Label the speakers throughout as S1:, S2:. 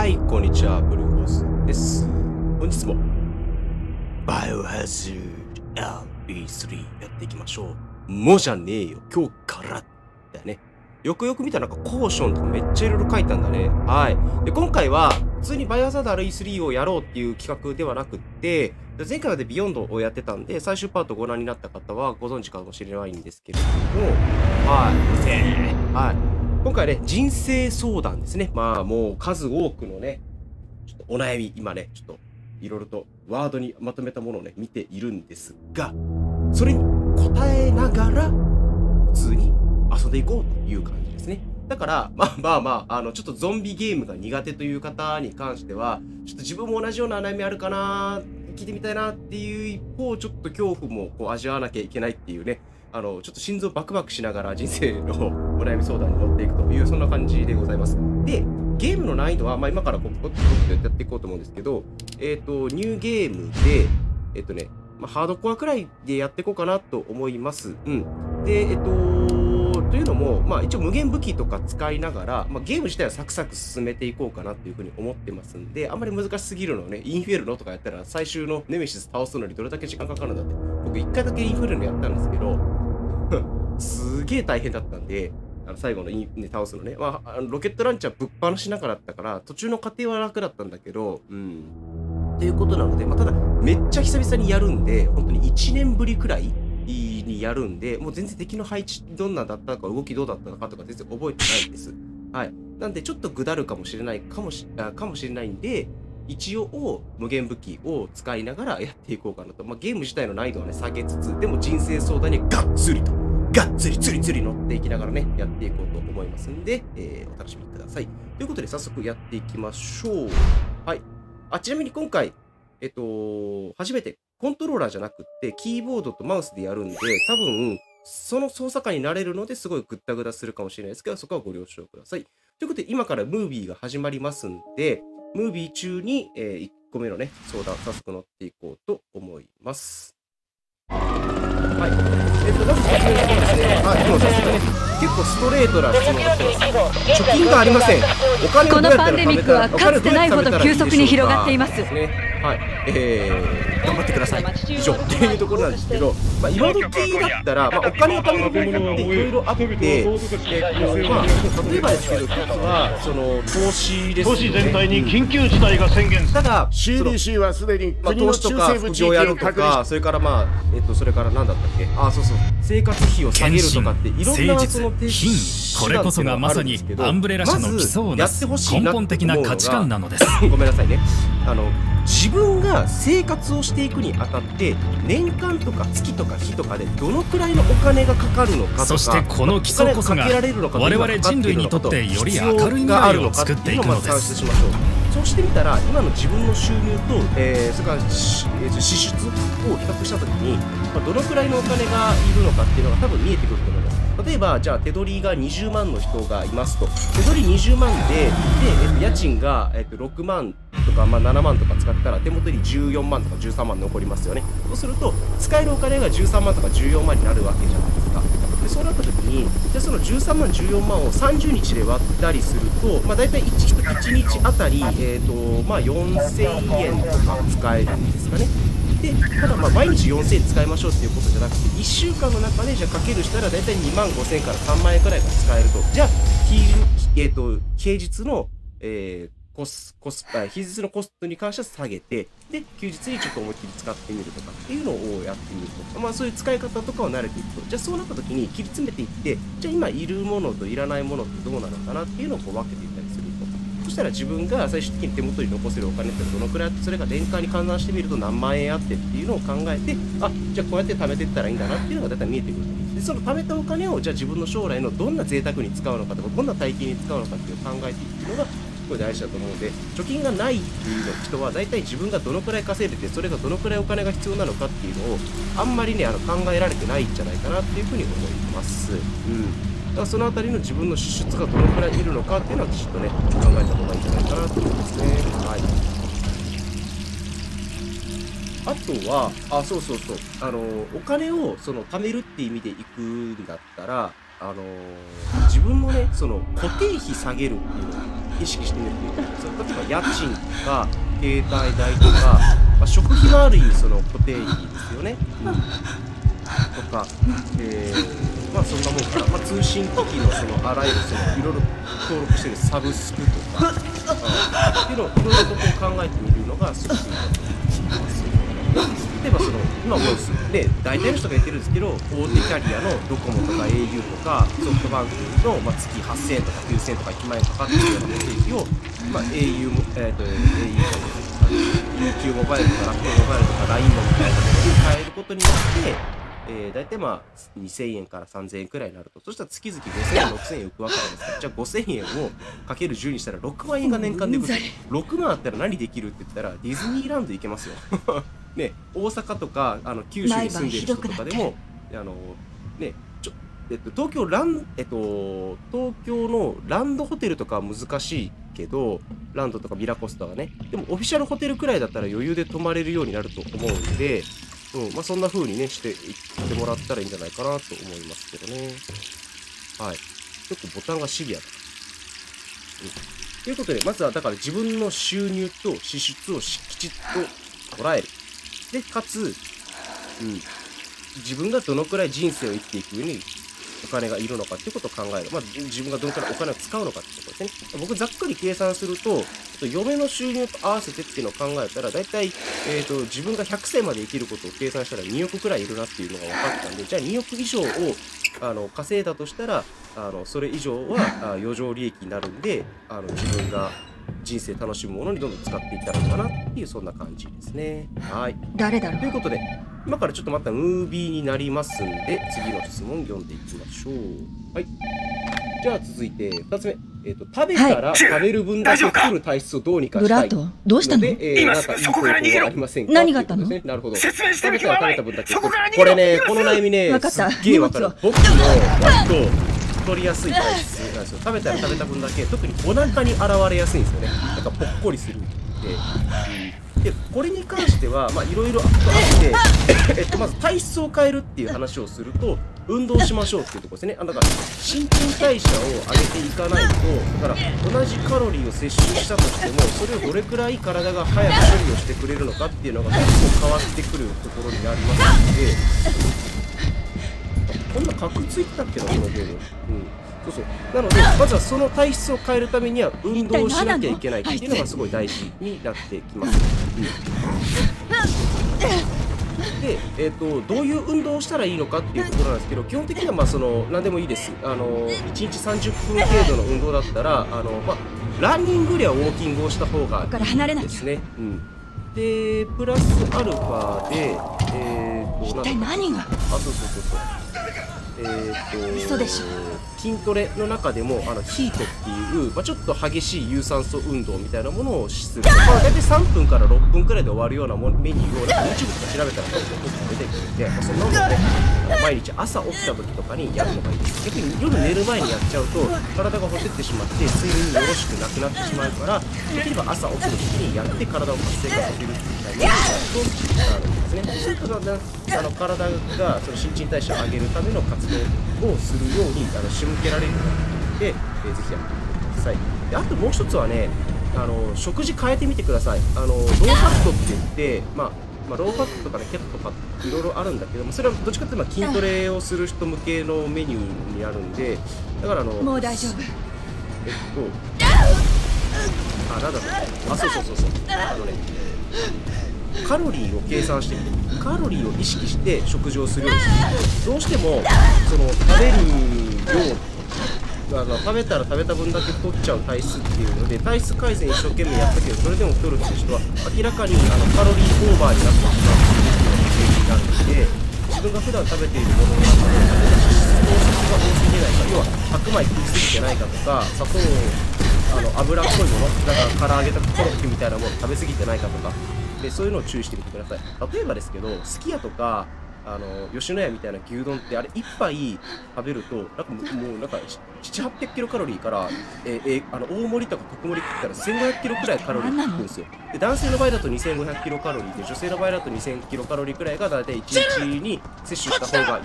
S1: はい、こんにちは、ブルーホースです。本日も、バイオハザード RE3 やっていきましょう。もじゃねえよ、今日からだよね。よくよく見たらなんか caution とかめっちゃいろいろ書いたんだね。はい。で、今回は普通にバイオハザード RE3 をやろうっていう企画ではなくって、前回までビヨンドをやってたんで、最終パートご覧になった方はご存知かもしれないんですけれども、はい。はい。今回ね、人生相談ですね。まあもう数多くのね、ちょっとお悩み、今ね、ちょっといろいろとワードにまとめたものをね、見ているんですが、それに答えながら、普通に遊んでいこうという感じですね。だから、まあまあまあ、あの、ちょっとゾンビゲームが苦手という方に関しては、ちょっと自分も同じような悩みあるかな、聞いてみたいなっていう一方、ちょっと恐怖もこう味わわなきゃいけないっていうね、あの、ちょっと心臓バクバクしながら人生のお悩み相談に乗っていくという、そんな感じでございます。で、ゲームの難易度は、まあ今からこう、こっやっていこうと思うんですけど、えっ、ー、と、ニューゲームで、えっ、ー、とね、まあ、ハードコアくらいでやっていこうかなと思います。うん。で、えっ、ー、と、というのも、まあ、一応無限武器とか使いながら、まあ、ゲーム自体はサクサク進めていこうかなっていうふうに思ってますんで、あんまり難しすぎるのね、インフェルノとかやったら最終のネメシス倒すのにどれだけ時間かかるんだって。僕一回だけインフェルノやったんですけど、すげえ大変だったんで、あの最後のイン、ね、倒すのね。まあの、ロケットランチャーぶっ放しながらだったから、途中の過程は楽だったんだけど、うん。っていうことなので、まあ、ただ、めっちゃ久々にやるんで、本当に1年ぶりくらいにやるんで、もう全然敵の配置どんなだったのか、動きどうだったのかとか全然覚えてないんです。はい。なんでちょっとぐだるかもしれないかもしあかもしれないんで、一応無限武器を使いながらやっていこうかなと。まあ、ゲーム自体の難易度はね、下げつつ、でも人生相談にがっつりと、がっつりつりつり乗っていきながらね、やっていこうと思いますんで、えー、お楽しみください。ということで早速やっていきましょう。はい。あ、ちなみに今回、えっと、初めてコントローラーじゃなくって、キーボードとマウスでやるんで、多分、その操作感になれるのですごいグッタグタするかもしれないですけど、そこはご了承ください。ということで、今からムービーが始まりますんで、ムービー中に、えー、1個目のね、相談、早速乗っていこうと思います。はい。結構ストレートな質問が来てます。貯金がありません。お金
S2: このパンデミックはかつてないほど急速に広がっています。
S1: ね、はい。えー、頑張ってください。以上、っていうところなんですけど、まあ、今時だったら、まあ、お金を貯める方法っていろいろあって、えっと、まあ、例えばですけど、一つは、その、投資です、ね。都市
S3: 全体に緊急事態が宣言
S1: ただ、
S3: CDC はすでに
S1: 国の中西部地域を確認それからまあ、えっと、それから何だったっけ？あ、そうそう。生活費を下げるとかって、いろんなその
S4: 品これこそがまさにアンブレラ社の基礎をなす根本的な価値観なのです。
S1: ごめんなさいね。あの、自分が生活をしていくにあたって年間とか月とか日とかでどのくらいのお金がかかるのかとか
S4: そしてこの基礎こそが我々人類にとってより明るい未来を作っていくのです。
S1: そうしてみたら今の自分の収入と、えー、それから支出を比較した時に、まあ、どのくらいのお金がいるのかっていうのが多分見えてくると思います。例えば、じゃあ手取りが20万の人がいますと。手取り20万で、で、えっと、家賃が、えっと、6万とか、まあ、7万とか使ったら手元に14万とか13万残りますよね。そうすると、使えるお金が13万とか14万になるわけじゃないですか。でそうなった時に、じゃその13万、14万を30日で割ったりすると、まあ、大体 1, 1日あたり、えーとまあ、4000円とか使えるんですかね。でただまあ毎日4000円使いましょうっていうことじゃなくて1週間の中でじゃあかけるしたら大体2万5000円から3万円くらいが使えるとじゃあ、えーと、平日の、えー、コス、コス、あ、平日のコストに関しては下げて、で、休日にちょっと思いっきり使ってみるとかっていうのをやってみると。まあそういう使い方とかを慣れていくと。じゃあそうなった時に切り詰めていって、じゃあ今いるものといらないものってどうなのかなっていうのをこう分けていったりするとそしたら自分が最終的に手元に残せるお金ってどのくらいあってそれが年間に換算してみると何万円あってっていうのを考えてあじゃあこうやって貯めていったらいいんだなっていうのがだいたい見えてくるとでその貯めたお金をじゃあ自分の将来のどんな贅沢に使うのかとかどんな体験に使うのかっていうのを考えていくのがごい大事だと思うので貯金がないっていう人は大体自分がどのくらい稼いでてそれがどのくらいお金が必要なのかっていうのをあんまりねあの考えられてないんじゃないかなっていうふうに思います。うん。だからその辺りの自分の支出がどのくらいいるのかっていうのはきちっとね考えた方がいいんじゃないかなと思いますね。はい。あとはあそうそうそう。あのお金をその貯めるって意味でいくんだったらあの自分のねその固定費下げるっていうのを意識してみるといいと思うんで例えば家賃とか携帯代とか、まあ、食費もある意味その固定費ですよね、うん、とか、えー、まあそんなもんかな、まあ、通信機器のそのあらゆるそのいろいろ登録してるサブスクとか、うん、っていうのをいろいろとこう考えてみるのがすごくいいかと思います。例えばその今もうね大体の人が言ってるんですけど大手キャリアのドコモとか au とかソフトバンクの、ま、月8000円とか9000円とか1万円かかってるような固定費を、まあ、au も、えー、と au UQ モバイルとか楽天モバイルとか LINE もみたいなものに変えることによってえー、大体まあ2000円から3000円くらいになるとそしたら月々5000円6000円浮くわけなんですからじゃあ5000円をかける10にしたら6万円が年間で浮く。6万あったら何できるって言ったらディズニーランド行けますよね大阪とかあの九州に住んでる人とかでもあのねちょえっと、東京ラン、えっと、東京のランドホテルとかは難しいけど、ランドとかミラコスタはね、でもオフィシャルホテルくらいだったら余裕で泊まれるようになると思うんで、うんまあ、そんな風にね、していってもらったらいいんじゃないかなと思いますけどね。はい。結構ボタンがシビアだ。うん。ということで、まずはだから自分の収入と支出をきちっと捉える。で、かつ、うん、自分がどのくらい人生を生きていく上にお金がいるのかっていうことを考える。まあ、自分がどのくらいお金を使うのかってことですね。僕、ざっくり計算すると、と嫁の収入と合わせてっていうのを考えたら、だいたい、えっ、ー、と、自分が100歳まで生きることを計算したら2億くらいいるなっていうのが分かったんで、じゃあ2億以上を、あの、稼いだとしたら、あの、それ以上は、余剰利益になるんで、あの、自分が人生楽しむものにどんどん使っていったらいいかなっていうそんな感じですね。はい。
S2: 誰だろう？
S1: ということで、今からちょっとまたムービーになりますんで、次の質問読んでいきましょう。はい。じゃあ続いて2つ目。えっ、ー、と、食べたら食べる分だけ取る体質をどうにかしたい。
S2: ブラートどうしたの？
S1: で、えー、なんかいい方法はありませんか？
S2: 何があったの、
S1: ね、なるほど。食べたら食べた分だけ取る。これね、この悩みね、すっげえわかる。僕の割と取りやすい体質なんですよ。食べたら食べた分だけ、特にお腹に現れやすいんですよね。なんかぽっこりするんで。でこれに関しては、いろいろあってえっと、まず体質を変えるっていう話をすると運動しましょうっていうとこですねあだから新陳代謝を上げていかないとだから同じカロリーを摂取したとしてもそれをどれくらい体が早く処理をしてくれるのかっていうのが結構変わってくるところになりますのでこんな格ついてたっけなこのゲーム。うんそうそう。なのでまずはその体質を変えるためには運動しなきゃいけないっていうのがすごい大事になってきます、うん、で、えーと、どういう運動をしたらいいのかっていうところなんですけど基本的にはまあその何でもいいです。あの1日30分程度の運動だったらあの、まあ、ランニングよりはウォーキングをした方がいいですね。うん。でプラスアルファで、えー
S2: と、一体何が？あ
S1: そうそうそうそうえーと
S2: 嘘でしょ。
S1: 筋トレの中でもあのヒートっていう、まあ、ちょっと激しい有酸素運動みたいなものをする、まあ、大体3分から6分くらいで終わるようなメニューをなんか YouTube とか調べたら結構出てくるんで、まあ、そんなもので、毎日朝起きた時とかにやるのがいいです。逆に夜寝る前にやっちゃうと体がほてってしまって睡眠よろしくなくなってしまうからできれば朝起きる時にやって体を活性化させるっていうタイミングがあるんですね。そうするとあの体がその新陳代謝を上げるための活動をするようにあの仕向けられるようになって、えー、ぜひやってみてください。であともう一つはねあの食事変えてみてください。あのローファットって言って、まあ、まあ、ローファットとかねケトとかいろいろあるんだけどもそれはどっちかっていうと筋トレをする人向けのメニューにあるんでだからあの
S2: もう大丈夫。えっ
S1: とあなんだろう。あそうそうそうそう。あのねカロリーを計算してみて。カロリーを意識して食事をするようにする。どうしてもそのの食べたら食べた分だけ太っちゃう体質っていうので体質改善一生懸命やったけどそれでも太るっていう人は明らかにあのカロリーオーバーになってしまうっていうのが原因になるので自分が普段食べているものの中で脂質の質が多すぎないか要は白米食いすぎてないかとか砂糖あの脂っこいものだから唐揚げとかコロッケみたいなもの食べ過ぎてないかとかでそういうのを注意してみてください。例えばですけどすき家とかあの吉野家みたいな牛丼ってあれ1杯食べるとなんかもうなんか7800キロカロリーからええあの大盛りとか特盛り食ったら1500キロくらいカロリーいくんですよ。で男性の場合だと2500キロカロリーで女性の場合だと2000キロカロリーくらいが大体1日に摂取した方がいい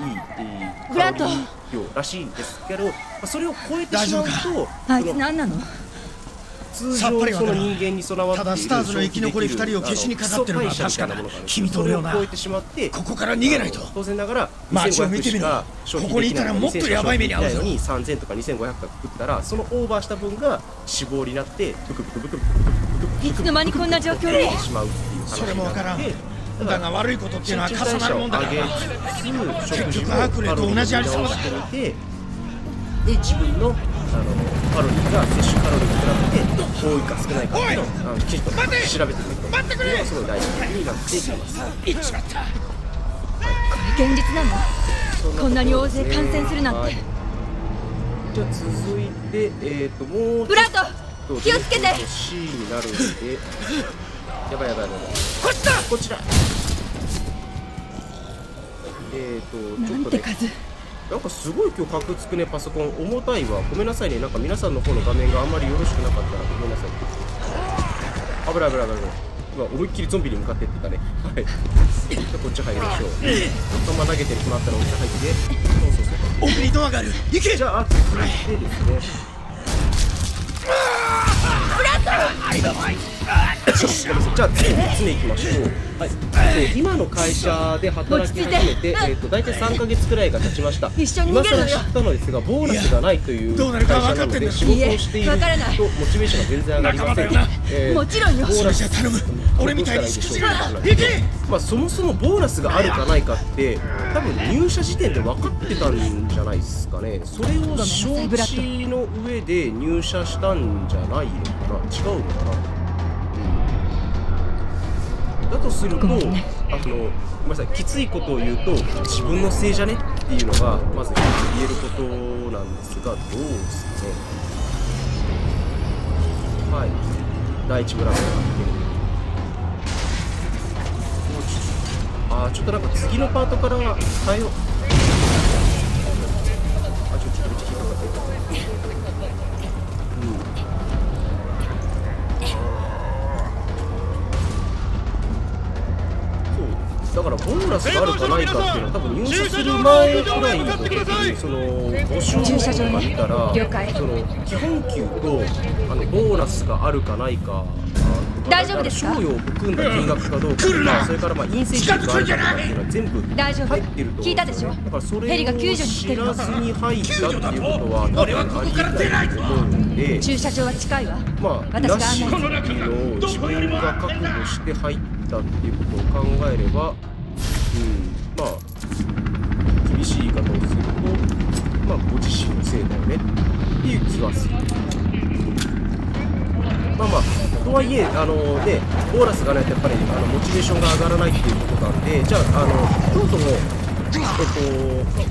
S1: カロリー量らしいんですけど、まあ、それを超えてしまうと
S2: あい。つ何なの？
S1: 通常その人間に備わってい。る
S5: ただスターズの生き残り二人を消しにかかってるのは確かだ君と俺をな
S1: 超えてしまって
S5: ここから逃げないと。
S1: 当然ながら
S5: 街を見てみろここにいたらもっとヤバい目に遭うぞ。
S1: に3000とか2500か食ったらそのオーバーした分が死亡になってブクブクブクブク
S2: いつの間にこんな状況に
S1: しまうっていう話
S5: それもわからん
S1: で
S5: だが悪いことっていうのは重なる。もんだからな
S1: 結
S5: 結局アクレと同じありさまだ
S1: でで自分のあのカロリーが摂取カロリーに比べて多いか少ないかっていうのをあのきちんと調べてくれ。るっていうのがすごい大事。になっていきます
S5: 言っちまった
S2: これ現実なの？こんなに大勢感染するなんて。
S1: はい。じゃあ続いてえっ、ー、ともう
S2: ブラッド気をつけて。
S1: C になるんで。やばいやばいやばいこっちだ。こっちだ。えっ、ー、とちょっとね。
S2: なんて数
S1: なんかすごい今日カクつくねパソコン重たいわ。ごめんなさいね。なんか皆さんの方の画面があんまりよろしくなかったらごめんなさい。危ない危ない危ない。今思いっきりゾンビに向かってってたね。はい。じゃあこっち入りましょう。頭投げてる暇あったらお茶入って。そうそうそう。
S5: 奥にドアがある。行け。
S1: じゃあ続いてですねじゃあ次3つ目いきましょう、はい、えー今の会社で働き始めて、えー、と大体3か月くらいが経ちました。
S2: 一緒に
S1: 今更知ったのですがボーナスがないという会社なので仕事をしているとモチベーションが全然上がりません。えー
S2: もちろんよ。
S5: それ
S1: ボーナス
S5: 頼む俺みたいにしくじるな行け
S1: まあ、そもそもボーナスがあるかないかって多分入社時点で分かってたんじゃないですかね。それを承知の上で入社したんじゃないのかな。違うのかな、うん、だとすると、あのごめんなさい。きついことを言うと自分のせいじゃねっていうのがまず一つ言えることなんですがどうですかね。はい。第一ブランドがちょっとなんか次のパートから変えよう。あちょちょっとめっちゃ引っかかってるうんそうだからボーナスがあるかないかっていうのは多分入社する前くらいの時にその募集
S2: 駐車場に
S1: があったらその基本給とあのボーナスがあるかないかあ
S2: 大丈夫ですか？
S1: 賞与を含んだ金額かどうか。とかそれからまあインセンティブがあるかどうかっていうのは全部
S2: 大丈夫
S1: 入ってると思うんすよ。
S2: 聞いたでしょ
S1: だからそれ
S2: ヘリが救助に来
S1: 知らずに入ったっていうことは多
S5: 俺は
S1: 分あり
S5: ここから出ない
S1: と思うんで。
S2: 駐車場は近いわ。
S1: まあ
S2: 私が
S1: なしって
S2: 案内する。
S1: いうのを自分が覚悟して入ったっていうことを考えればうんまあ厳しい言い方をするとまあご自身のせいだよねっていう気はする。まあまあとはいえあのねボーナスがないとやっぱりあのモチベーションが上がらないっていうことなんでじゃああの京都もえっ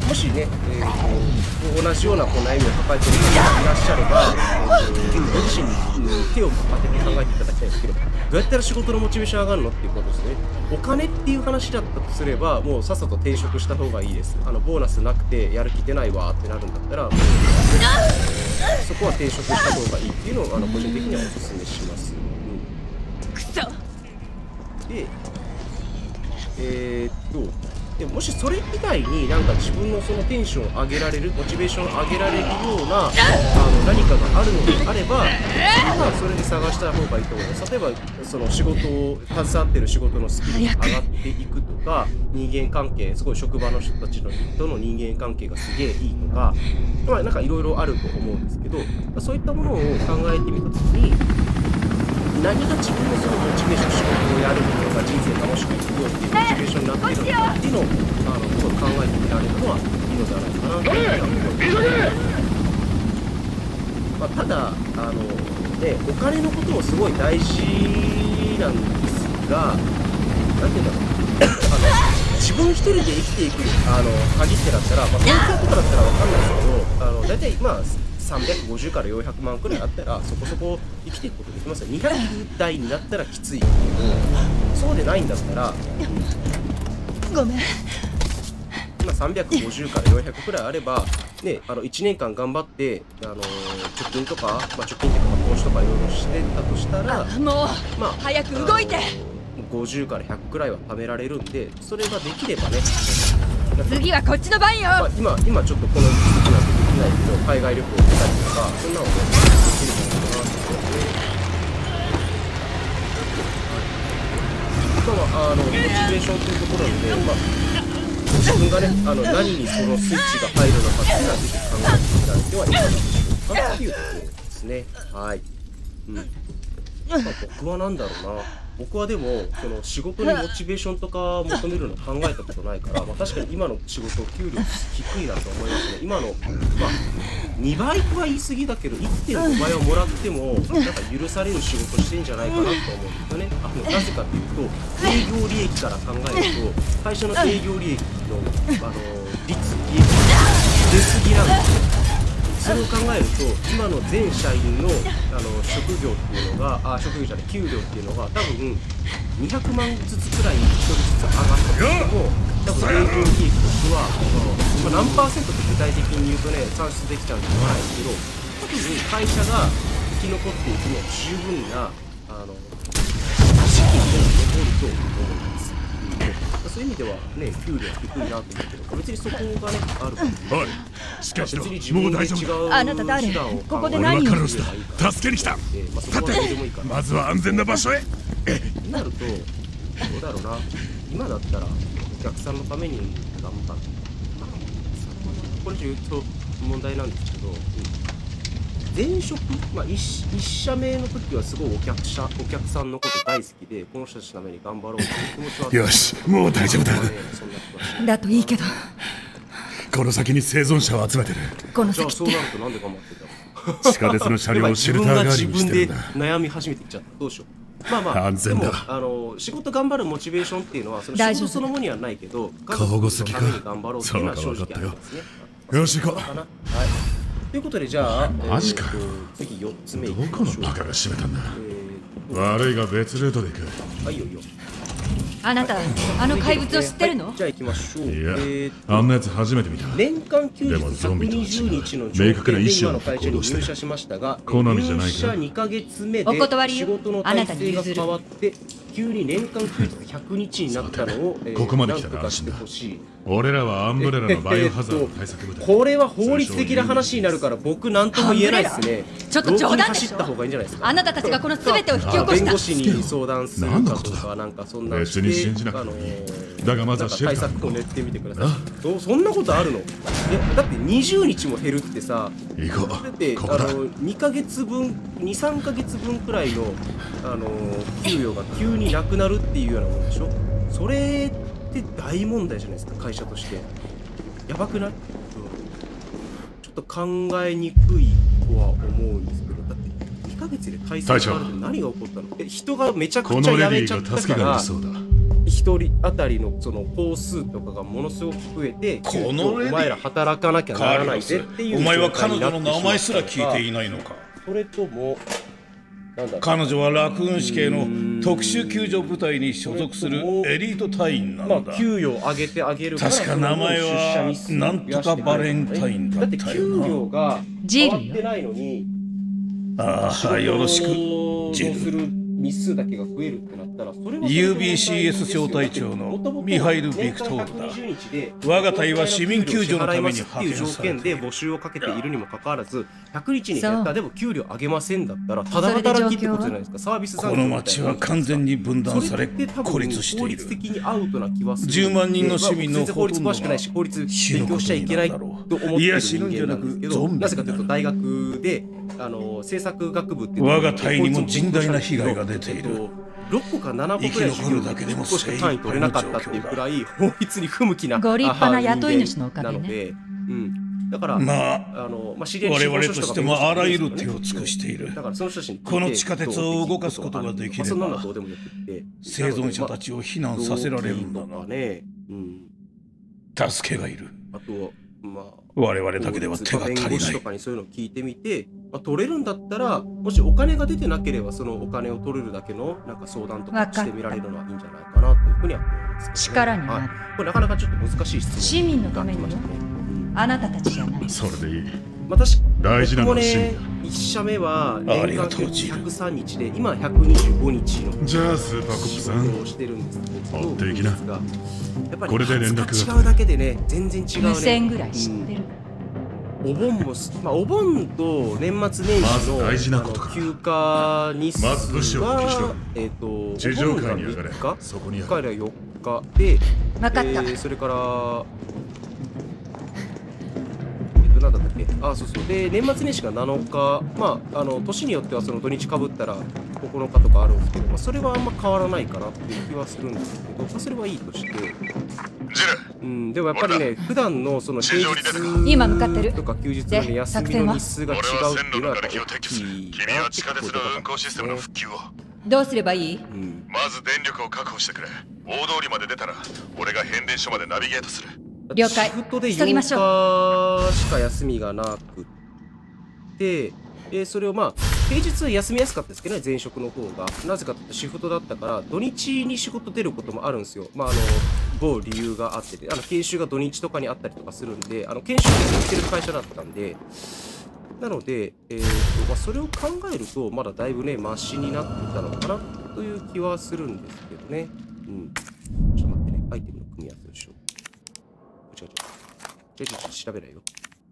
S1: と、もしね、えっと、同じようなこう悩みを抱えている方がいらっしゃれば、えっと、ご自身に手を当てて考えていただきたいんですけど、どうやったら仕事のモチベーション上がるのっていうことですね。お金っていう話だったとすれば、もうさっさと転職した方がいいです。あのボーナスなくてやる気出ないわってなるんだったら、もうそこは転職した方がいいっていうのをあの個人的にはお勧めします。うんで、えー、っと、でもしそれ以外になんか自分のそのテンションを上げられる、モチベーションを上げられるようなあの何かがあるのであれば、それはそれで探した方がいいと思います。例えば、その仕事を、携わってる仕事のスキルが上がっていくとか、人間関係、すごい職場の人たちのとの人間関係がすげえいいとか、まあなんかいろいろあると思うんですけど、そういったものを考えてみたときに、何が自分のそのモチベーション仕事をやるとか人生楽しく生きようっていうモチベーションになってるのかっていうのをあのすごい考えてみられるのはいいのではないかなと思います、まあ、ただあの、ね、お金のこともすごい大事なんですがなんていうんだろうあの自分一人で生きていくあの限ってだったら、まあ、東京とだったらわかんないですけどあの大体まあ350から400万くらいあったらそこそこ生きていくことできますよ。200台になったらきつい。けどそうでないんだったら。
S2: ごめん。
S1: 今350から400くらいあれば、ね、あの1年間頑張ってあの貯金とか、まあ、貯金とか投資とかいろいろしてたとしたら
S2: もう
S1: まあ
S2: 早く動いて。
S1: あの50から100くらいは貯められるんでそれができればね
S2: 次はこっちの番よ。
S1: まあ、今今ちょっとこの時期なんてできないけど海外旅行行ったりとかそんなのもできるんじゃないかなと思って今はあのモチベーションというところで、まあ、自分がねあの何にそのスイッチが入るのかっていうのはぜひ考えていただいてはいかがでしょうかっていうところですねはい、うんまあ、僕は何だろうな。僕はでもその仕事にモチベーションとか求めるの考えたことないから、まあ、確かに今の仕事給料低いなと思いますね。今の、まあ、2倍とは言い過ぎだけど1.5倍をもらってもなんか許される仕事してんじゃないかなと思うんですよね。あのなぜかというと営業利益から考えると会社の営業利益のあの率利益出過ぎなんですよそれを考えると今の全社員のあの職業っていうのがあ職業じゃない給料っていうのが多分200万ずつくらい1人ずつ上がったとしても多分営業利益としては、まあ、何パーセントって具体的に言うとね算出できちゃうんで言わないですけど多分会社が生き残っていくには十分なあの資金が残ると思います。そういう意味ではね、給料低いなと思うけど、別にそこがね、あるから。
S6: おいしかしろ
S1: 別に自
S6: もう
S1: 分で違
S6: 大丈夫
S1: う
S6: だ
S2: あなた誰？ここで何を？
S6: カルロスだ助けに来た。
S1: まあ、そこはどうでもいいから。
S6: まずは安全な場所へ。
S1: になると、どうだろうな、今だったらお客さんのために頑張って、まあ、これ以上言うと問題なんですけど、うん前職、まあ、一一社目の時はすごいお客者お客さんのこと大好きで、この人たちのために頑張ろうという気持ちは
S6: よしもう大丈夫だ。
S1: ね
S2: だといいけど。
S6: この先に生存者を集めてる。
S2: この
S1: じゃあ
S2: 先って
S1: そうなるとなんで頑張ってたの？
S6: 地下鉄の車両をシェルター代わりにしてるんだ。
S1: 自分が自分で悩み始めていっちゃった。どうしよう。まあまあ
S6: 安全だ。
S1: でもあの仕事頑張るモチベーションっていうのはその仕
S2: 大丈夫。
S1: 事そのものにはないけど家
S6: 顔
S1: 族
S6: ごすぎか
S1: 頑張ろうっていうのは正直ありますね。
S6: よ。し行こ
S1: かな。はいということでじゃあ
S6: マジか。
S1: えーと次4つ目
S6: どこのバカが閉めたんだ。
S1: えー
S6: 悪いが別ルートで行く。
S1: とはいよいよ。
S2: あなたあの怪物を知ってるの、
S1: はい。じゃあ行きましょう。
S6: いや
S1: えーと
S6: あんなやつ初めて見た。
S1: 年間休日
S6: でもゾンビとは違う。
S1: 120日の
S6: 明確な意思を
S1: 今の会社に
S6: 行動してる
S1: 入社しましたが
S6: 好みじゃないか
S1: 入社2ヶ月目で
S2: お断りよ。
S1: 仕事の
S2: あな
S1: 体制が
S2: たに譲る。
S1: 変わって急に年間休日100日になったのを、えー
S6: ここまで来たら安心だ
S1: ほしい。
S6: 俺らはアンブレラのバイオハザード対策部隊
S1: これは法律的な話になるから僕なんとも言えないですね。
S2: ちょっと冗談でしょ。
S1: った方がいいんじゃないですか。
S2: あなたたちがこの全てを引き起こした。
S1: 弁護士に相談するかとかなんかそんな
S6: 別に信じなくてもいい。
S1: ー
S6: だがまずは
S1: 対
S6: シェルター
S1: 策を練ってみてください。そそんなことあるの？えだって20日も減るってさ。
S6: 行こ
S1: だって
S6: うここだ。
S1: あの2ヶ月分23ヶ月分くらいのあの給与が急になくなるっていうようなもんでしょ？それって大問題じゃないですか会社として。やばくない、うん、ちょっと考えにくいとは思うんですけど。だって2ヶ月で体制が変わるって何が起こったの？え人がめちゃくちゃ
S6: このレデ
S1: 辞めちゃったから一人当たりのその工数とかがものすごく増えて
S3: この
S1: お前ら働かなきゃな
S3: カ
S1: らないぜっていう
S3: お前は彼女の名前すら聞いていないのか。
S1: それとも
S3: 彼女はラクーン市警の特殊救助部隊に所属するエリート隊員なんだ、
S1: まあ給与を上げてあげるから
S3: 確か名前はなんとかバレンタインだ
S1: だ
S3: っよな。
S1: ったて給料が変わってないのに
S3: ああよろしく。ジル
S1: 日数だけが増えるってなったらそれは
S3: UBCS 招待長のミハイル・ビクトールだ
S1: 年間120日で
S3: 我が隊は市民救助のために
S1: っていう条件で募集をかけているにもかかわらず100日に減った。でも給料上げませんだったらただ働きってことじゃないですか。サービス産
S3: この町は完全に分断され孤立している。
S1: 的にアウトな気はする
S3: 10万人の市民の
S1: まあ全然法律詳しくないし法律勉強しちゃいけないと思ってる
S3: いや死ぬんじゃなくゾンビ
S1: どなぜかというと大学であの政策学部っていう
S3: 我が隊にも甚大な被害が出ている。
S1: えっと6個か7個くらい授業
S3: 生き残るだけでも
S1: 1個しか単位取れなかったっていうくらい法律に不向きな
S2: ご立派な
S1: あ
S2: 雇い主のおかげね。
S1: なので、うん、だから、
S3: まあ
S1: あのまあ、知り合いに
S3: 我々としてもあらゆる手を尽くしている。
S1: だからその人たちに
S3: この地下鉄を動かすことができれば生存者たちを避難させられるんだな。
S1: ね、うん、
S3: 助けがいる。
S1: あとまあ
S3: 我々だけでは手が足りない。
S1: かにそういうのを聞いてみて、まあ、取れるんだったらもしお金が出てなければそのお金を取れるだけのなんか相談とかしてみられるのはいいんじゃないかなというふうには思いますね、
S2: 力になる。
S1: はい、これなかなかちょっと難しい質問
S2: 市民のために。
S1: ねうん
S2: あなたたちじゃない。
S6: それでいい。
S1: まあ、確か
S6: 大事なのは市
S1: ね
S6: 民。
S1: 1社目は
S3: あり
S1: 年間
S3: がとうジル
S1: 103日で今125日の
S6: じゃあスーパーコップ
S1: 仕
S6: さん。
S1: 事をしてるんですけど
S6: 追っていきな。
S1: やっぱり
S6: これで連絡が
S1: 違うだけでね全然違うね。
S2: 無線ぐらい知って
S1: うん
S2: る、
S1: お盆もす、まあ、お盆と年末年始の,、
S6: まず大事なこと
S1: 休暇日数は、
S6: ま
S1: えっ、と
S6: 地上界に上がれ。
S1: お盆が3日。
S6: そこにあ
S1: 彼
S6: る
S1: ら4日で、
S2: 分かった、
S1: えーそれからえっと、なんだったっけ？あ、そうそう。で、年末年始が7日、まあ、あの、年によってはその土日かぶったら9日とかあるんですけど、まあ、それはあんま変わらないかなっていう気はするんですけど、まあ、それはいいとして、うん、でもやっぱりね、普段のその平日
S2: 今向かってる。
S1: とか休日の、ね、
S2: で
S1: 休みの日数が違うっていうのはやっぱ
S7: 線路の瓦礫を撤去する。
S1: 大きい
S7: 君は地下鉄の運行システムの復旧を。
S2: どうすればいい？
S1: うん、
S7: まず電力を確保してくれ。大通りまで出たら俺が変電所までナビゲートする。
S2: 了解。
S1: シフトで
S2: 急ぎましょ
S1: 8日しか休みがなくて、でそれをまあ平日休みやすかったですけどね前職の方が。なぜかってシフトだったから土日に仕事出ることもあるんですよ。まああの某理由があっててあの研修が土日とかにあったりとかするんであの研修に行ってる会社だったんで。なので、えーとまあ、それを考えるとまだだいぶねマシになってたのかなという気はするんですけどね。うん。ちょっと待ってね。アイテムの組み合わせをしよう。違う違う。違う違う違う、調べないよ。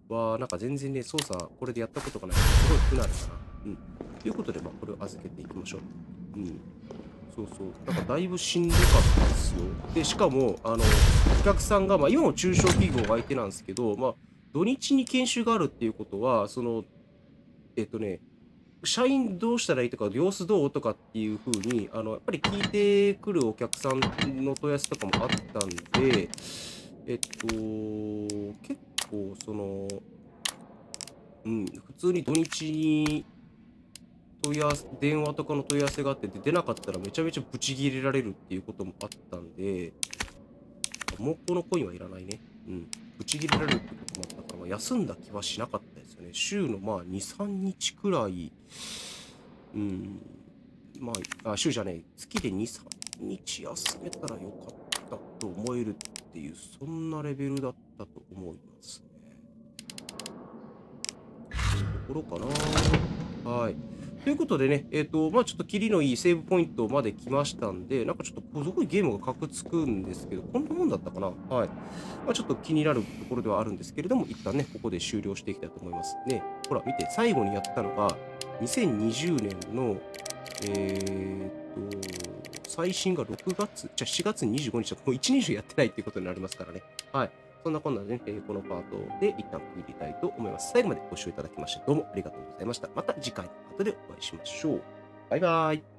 S1: わー、なんか全然ね、操作、これでやったことがないから、すごい不慣れかな。うん。ということで、まあ、これを預けていきましょう。うん。そうそう。なんかだいぶしんどかったですよ。で、しかも、あの、お客さんが、まあ、今も中小企業が相手なんですけど、まあ、土日に研修があるっていうことは、その、えっとね、社員どうしたらいいとか、様子どうとかっていう風に、あの、やっぱり聞いてくるお客さんの問い合わせとかもあったんで、えっと、結構、その、うん、普通に土日に問い合わせ、電話とかの問い合わせがあって、出なかったらめちゃめちゃブチ切れられるっていうこともあったんで、もうこのコインはいらないね。うん。ブチ切れられるってこともあったから、まあ休んだ気はしなかったですよね。週のまあ2、3日くらい、うん、まあ、あ週じゃねえ、月で2、3日休めたらよかったと思えるっていう、そんなレベルだったと思いますね。というところかな。はい。ということでね、えっ、と、まあちょっとキリのいいセーブポイントまで来ましたんで、なんかちょっとすごいゲームがカクつくんですけど、こんなもんだったかなはい。まあちょっと気になるところではあるんですけれども、一旦ね、ここで終了していきたいと思います。ね、ほら、見て、最後にやったのが、2020年の、えー、と、最新が6月、じゃあ4月25日だもう1年以上やってないっていうことになりますからね。はい。そんなこんなでね、えこのパートで一旦区切りたいと思います。最後までご視聴いただきまして、どうもありがとうございました。また次回のパートでお会いしましょう。バイバーイ。